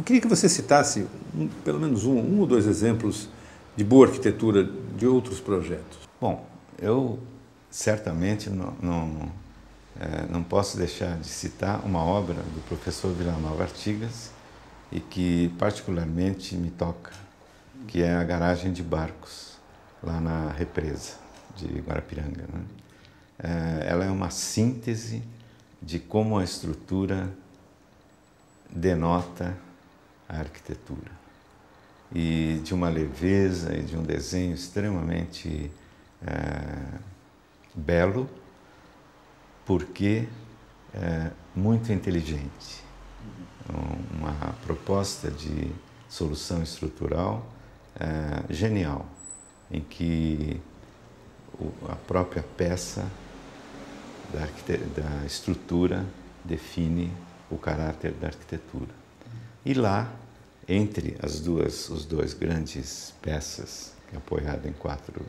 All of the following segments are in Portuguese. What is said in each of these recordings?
Eu queria que você citasse um, pelo menos um, um ou dois exemplos de boa arquitetura de outros projetos. Bom, eu certamente não, não, é, não posso deixar de citar uma obra do professor Villanova Artigas e que particularmente me toca, que é a garagem de barcos lá na represa de Guarapiranga. Né? É, ela é uma síntese de como a estrutura denota a arquitetura e de uma leveza e de um desenho extremamente é, belo, porque é muito inteligente. Uma proposta de solução estrutural é, genial, em que a própria peça da, da estrutura define o caráter da arquitetura. E lá, entre as duas, os dois grandes peças, é apoiada em quatro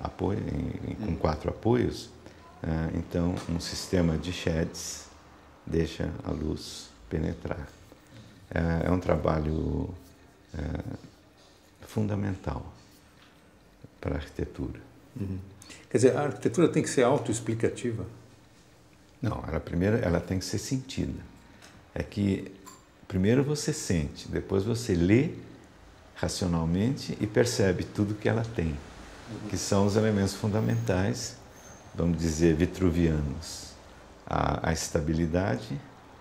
apoio, em, com quatro apoios, ah, então um sistema de sheds deixa a luz penetrar. É, é um trabalho é, fundamental para a arquitetura. Uhum. Quer dizer, a arquitetura tem que ser autoexplicativa? Não, ela primeiro ela tem que ser sentida. É que primeiro você sente, depois você lê racionalmente e percebe tudo que ela tem, que são os elementos fundamentais, vamos dizer, vitruvianos. A, a estabilidade,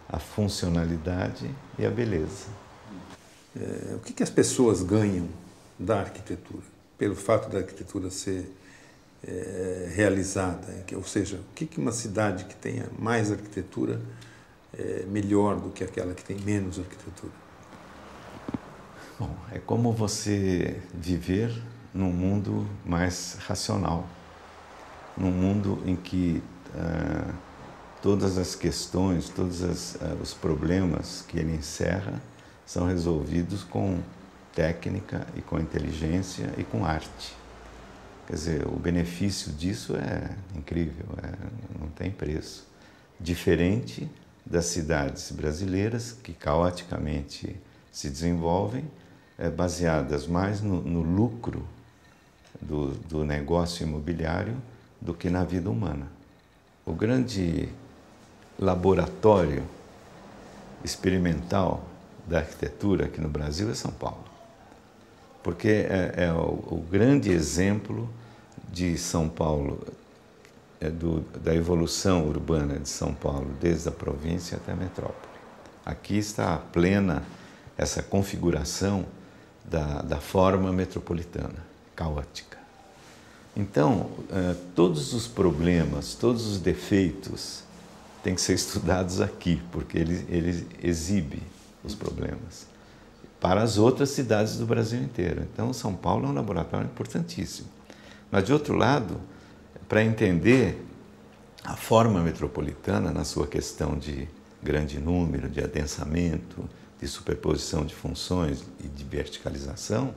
a funcionalidade e a beleza. É, o que, que as pessoas ganham da arquitetura? Pelo fato da arquitetura ser é, realizada? Ou seja, o que, que uma cidade que tenha mais arquitetura é melhor do que aquela que tem menos arquitetura? Bom, é como você viver num mundo mais racional, num mundo em que uh, todas as questões, todos as, uh, os problemas que ele encerra são resolvidos com técnica e com inteligência e com arte. Quer dizer, o benefício disso é incrível, é, não tem preço. Diferente das cidades brasileiras que caoticamente se desenvolvem, é, baseadas mais no, no lucro do, do negócio imobiliário do que na vida humana. O grande laboratório experimental da arquitetura aqui no Brasil é São Paulo porque é, é o, o, grande exemplo de São Paulo, do, da evolução urbana de São Paulo, desde a província até a metrópole. Aqui está plena essa configuração da, da forma metropolitana, caótica. Então, é, todos os problemas, todos os defeitos têm que ser estudados aqui, porque ele, ele exibe os problemas para as outras cidades do Brasil inteiro. Então, São Paulo é um laboratório importantíssimo. Mas, de outro lado, para entender a forma metropolitana na sua questão de grande número, de adensamento, de superposição de funções e de verticalização,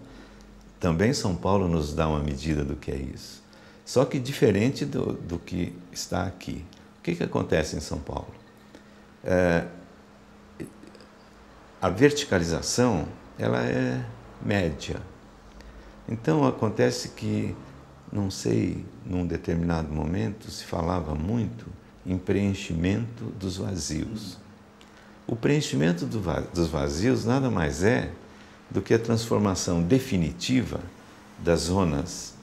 também São Paulo nos dá uma medida do que é isso. Só que diferente do, do que está aqui. O que, que acontece em São Paulo? É, a verticalização ela é média. Então acontece que, não sei, num determinado momento se falava muito em preenchimento dos vazios. O preenchimento do, dos vazios nada mais é do que a transformação definitiva das zonas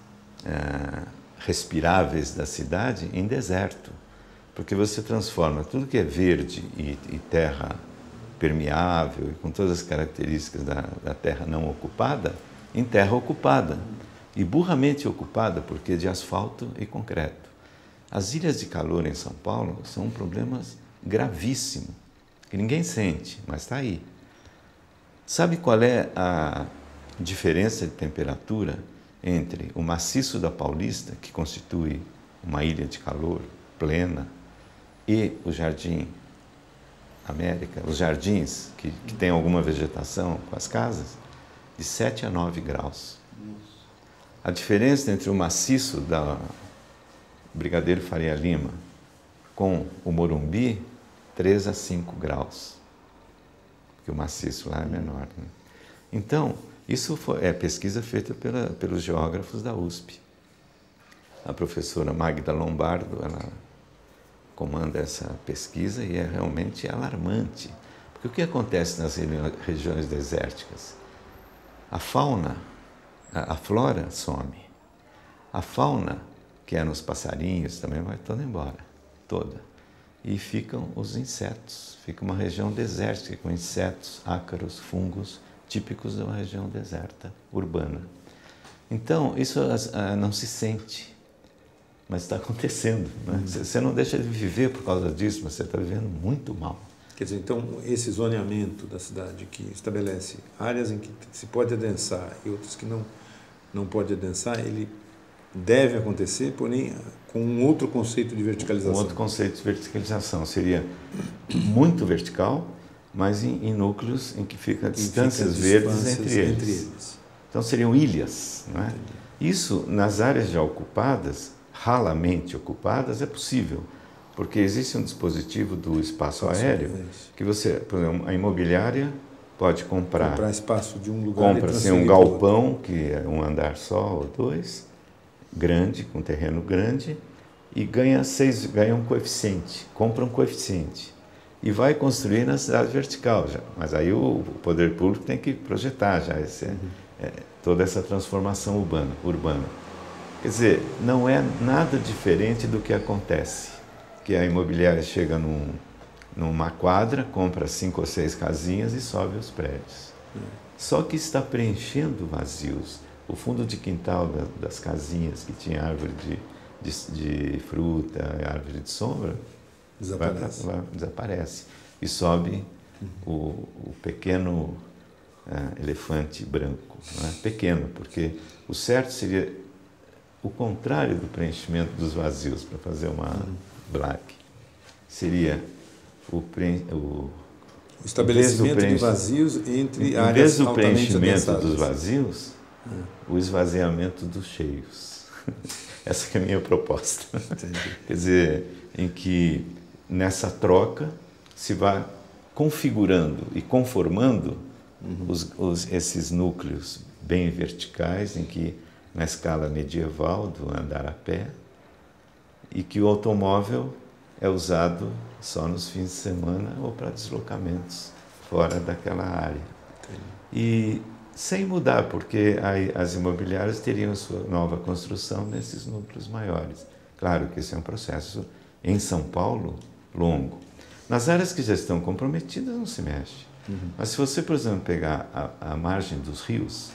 é, respiráveis da cidade em deserto. Porque você transforma tudo que é verde e, e terra permeável e com todas as características da, da terra não ocupada, em terra ocupada. E burramente ocupada, porque de asfalto e concreto. As ilhas de calor em São Paulo são um problema gravíssimo, que ninguém sente, mas está aí. Sabe qual é a diferença de temperatura entre o maciço da Paulista, que constitui uma ilha de calor plena, e o jardim América, os jardins, que, que tem alguma vegetação com as casas, de 7 a 9 graus. A diferença entre o maciço da Brigadeiro Faria Lima com o Morumbi, 3 a 5 graus. porque o maciço lá é menor. Né? Então, isso foi, é pesquisa feita pela, pelos geógrafos da USP. A professora Magda Lombardo, ela comanda essa pesquisa e é realmente alarmante. Porque o que acontece nas regiões desérticas? A fauna, a, a flora some. A fauna, que é nos passarinhos, também vai toda embora, toda. E ficam os insetos. Fica uma região desértica com insetos, ácaros, fungos, típicos de uma região deserta, urbana. Então, isso uh, não se sente, mas está acontecendo. Né? Uhum. Você não deixa de viver por causa disso, mas você está vivendo muito mal. Quer dizer, então, esse zoneamento da cidade que estabelece áreas em que se pode adensar e outras que não, não pode adensar, ele deve acontecer, porém com um outro conceito de verticalização. Um outro conceito de verticalização seria muito vertical, mas em, em núcleos em que fica distâncias fica verdes entre eles. entre eles. Então seriam ilhas, não é? Isso nas áreas já ocupadas, ralamente ocupadas, é possível porque existe um dispositivo do espaço aéreo que você, por exemplo, a imobiliária pode comprar. Comprar espaço de um lugar Compra assim, um galpão, que é um andar só ou dois, grande, com terreno grande, e ganha, seis, ganha um coeficiente, compra um coeficiente. E vai construir na cidade vertical já. Mas aí o poder público tem que projetar já esse, uhum. é, toda essa transformação urbana, urbana. Quer dizer, não é nada diferente do que acontece que a imobiliária chega num, numa quadra, compra cinco ou seis casinhas e sobe os prédios. Só que está preenchendo vazios. O fundo de quintal das casinhas, que tinha árvore de, de, de fruta, árvore de sombra, desaparece. Vai, vai, desaparece. E sobe o, o pequeno uh, elefante branco. É? Pequeno, porque o certo seria o contrário do preenchimento dos vazios, para fazer uma. Uhum Black seria o, o, o estabelecimento de vazios entre áreas do preenchimento dos vazios, o esvaziamento dos cheios. Essa é a minha proposta. Entendi. Quer dizer, em que nessa troca se vai configurando e conformando uhum. os, os, esses núcleos bem verticais, em que na escala medieval do andar a pé, e que o automóvel é usado só nos fins de semana ou para deslocamentos fora daquela área. E sem mudar, porque as imobiliárias teriam sua nova construção nesses núcleos maiores. Claro que esse é um processo, em São Paulo, longo. Nas áreas que já estão comprometidas, não se mexe. Uhum. Mas se você, por exemplo, pegar a, a margem dos rios,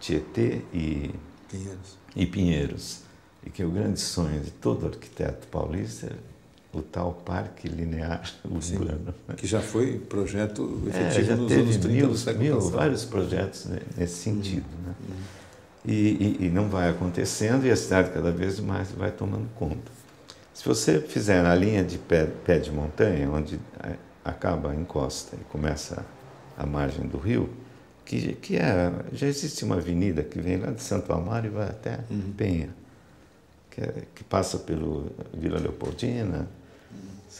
Tietê e Pinheiros. e Pinheiros, e que é o grande sonho de todo arquiteto paulista o tal parque linear urbano. Sim, que já foi projeto é, efetivo é, nos anos 30 mil, do século mil, passado. vários projetos nesse sentido. Uhum. Né? Uhum. E, e, e, não vai acontecendo e a cidade cada vez mais vai tomando conta. Se você fizer na linha de pé, pé de montanha, onde acaba a encosta e começa a margem do rio, que, que é, já existe uma avenida que vem lá de Santo Amaro e vai até uhum. Penha que, é, que passa pelo Vila Leopoldina.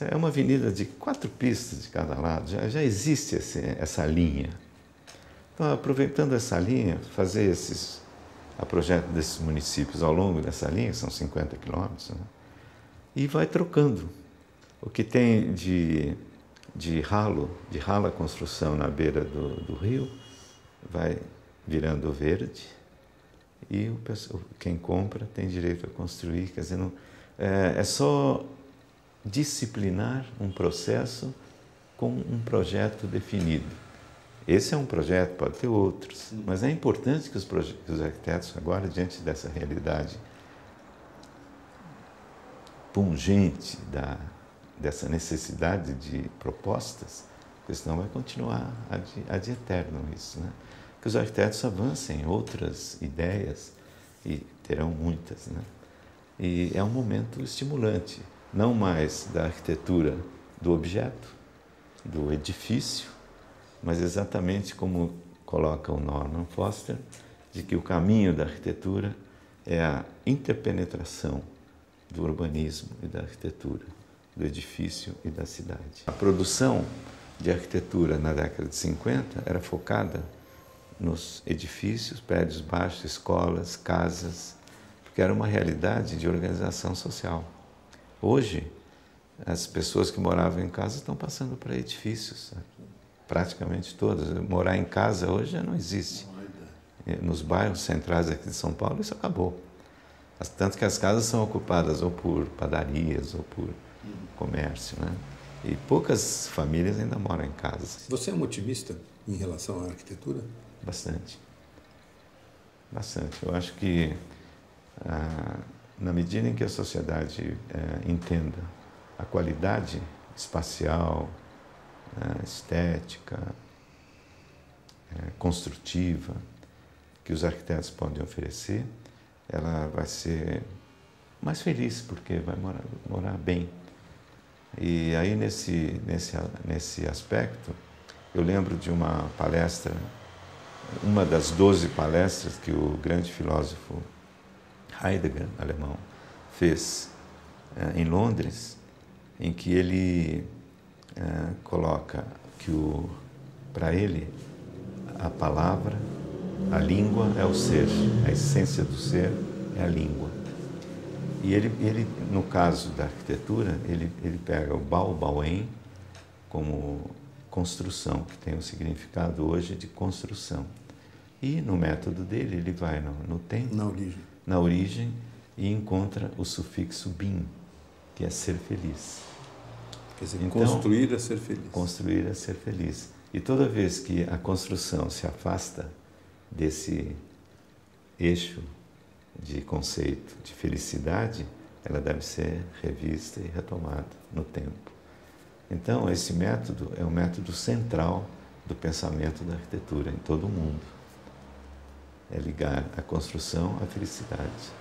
É uma avenida de quatro pistas de cada lado, já, já existe esse, essa linha. Então, aproveitando essa linha, fazer esses, a projeto desses municípios ao longo dessa linha, são 50 quilômetros, né? e vai trocando. O que tem de, de ralo, de rala construção na beira do, do rio, vai virando verde, e o, quem compra tem direito a construir. Quer dizer, não, é, é só disciplinar um processo com um projeto definido. Esse é um projeto, pode ter outros, mas é importante que os, que os arquitetos, agora, diante dessa realidade pungente da, dessa necessidade de propostas, porque senão vai continuar ad, ad eterno isso. Né? que os arquitetos avancem outras ideias e terão muitas, né? E é um momento estimulante, não mais da arquitetura do objeto, do edifício, mas exatamente como coloca o Norman Foster, de que o caminho da arquitetura é a interpenetração do urbanismo e da arquitetura, do edifício e da cidade. A produção de arquitetura na década de 50 era focada nos edifícios, prédios baixos, escolas, casas, porque era uma realidade de organização social. Hoje, as pessoas que moravam em casa estão passando para edifícios, praticamente todas. Morar em casa hoje já não existe. Nos bairros centrais aqui de São Paulo, isso acabou. Tanto que as casas são ocupadas ou por padarias ou por comércio, né? E poucas famílias ainda moram em casas. Você é um otimista em relação à arquitetura? Bastante. Bastante. Eu acho que, ah, na medida em que a sociedade eh, entenda a qualidade espacial, eh, estética, eh, construtiva que os arquitetos podem oferecer, ela vai ser mais feliz porque vai morar, morar bem. E aí, nesse, nesse, nesse aspecto, eu lembro de uma palestra, uma das doze palestras que o grande filósofo Heidegger, alemão, fez eh, em Londres, em que ele eh, coloca que para ele a palavra, a língua é o ser, a essência do ser é a língua. E ele, ele no caso da arquitetura, ele, ele pega o Baobauém como construção, que tem o um significado hoje de construção. E no método dele, ele vai no, no tempo, na origem. Na origem, e encontra o sufixo bin, que é ser feliz. Quer dizer, então, construir é ser feliz. Construir é ser feliz. E toda vez que a construção se afasta desse eixo de conceito de felicidade, ela deve ser revista e retomada no tempo. Então, esse método é o método central do pensamento da arquitetura em todo o mundo. É ligar a construção à felicidade.